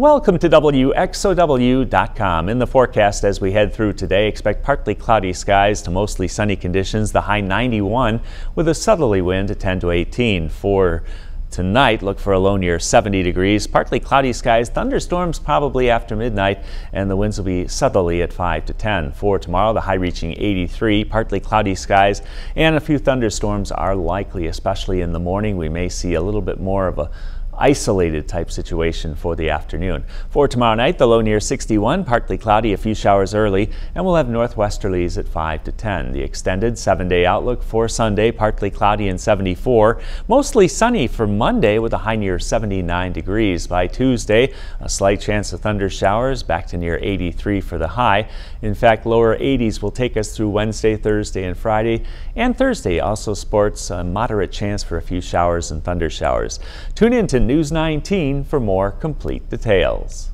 Welcome to WXOW.com. In the forecast as we head through today, expect partly cloudy skies to mostly sunny conditions, the high 91 with a southerly wind at 10 to 18. For tonight, look for a low near 70 degrees, partly cloudy skies, thunderstorms probably after midnight, and the winds will be southerly at 5 to 10. For tomorrow, the high reaching 83, partly cloudy skies, and a few thunderstorms are likely, especially in the morning. We may see a little bit more of a isolated type situation for the afternoon. For tomorrow night, the low near 61, partly cloudy, a few showers early, and we'll have northwesterlies at 5 to 10. The extended seven day outlook for Sunday, partly cloudy and 74. Mostly sunny for Monday with a high near 79 degrees. By Tuesday, a slight chance of thunder showers back to near 83 for the high. In fact, lower 80s will take us through Wednesday, Thursday, and Friday. And Thursday also sports a moderate chance for a few showers and thunder showers. Tune in to News 19 for more complete details.